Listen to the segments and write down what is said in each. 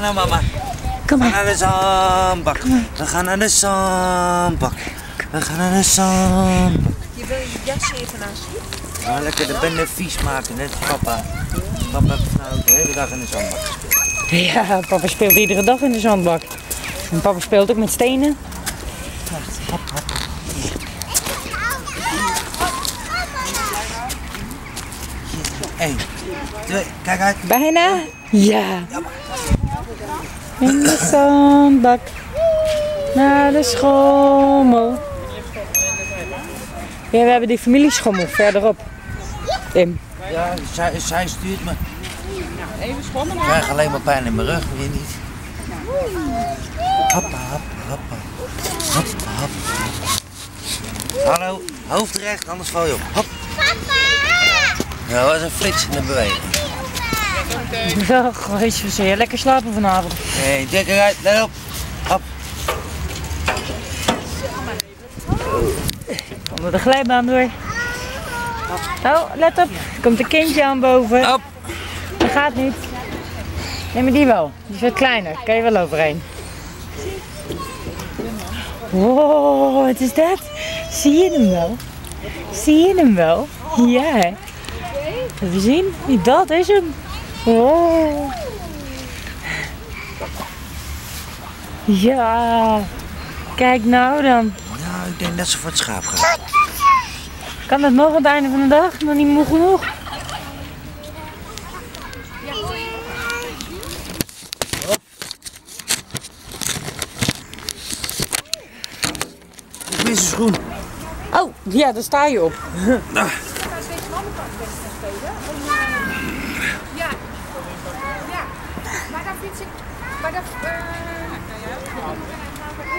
Nou mama. Kom We gaan naar de zandbak. We gaan naar de zandbak. We gaan naar de zandbak. Je wil je jas even? We gaan lekker de bende vies maken, net als papa. Papa heeft nou de hele dag in de zandbak gespeeld. Ja, papa speelt iedere dag in de zandbak. En papa speelt ook met stenen. Eén, twee, kijk uit. Bijna? Ja. In de zandbak. Naar de schommel. Ja, we hebben die familieschommel verderop. Tim. Ja, zij, zij stuurt me. Ik krijg alleen maar pijn in mijn rug, weer niet. Hoppa, hoppa, hoppa. Hoppa, hoppa, hoppa. Hallo, hoofd recht, anders val je op. Hop. Ja, dat was een flitsende beweging. Goeie, zul je lekker slapen vanavond? Nee, dik eruit, let op. Hop. Onder de glijbaan door. Oh, let op. Er komt een kindje aan boven. Hop. Dat gaat niet. Neem maar die wel. Die is wat kleiner. Kan je wel overheen. Wow, wat is dat? Zie je hem wel? Zie je hem wel? Ja. Even zien. Dat is hem. Wow. Ja. Kijk nou dan. Nou, ik denk dat ze voor het schaap gaat. Kan dat nog aan het einde van de dag? Nog niet moe genoeg? Ik mis een schoen. Oh, ja, daar sta je op. Maar dan fiets ik... Maar eh,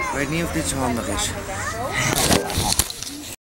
Ik weet niet of dit zo handig is.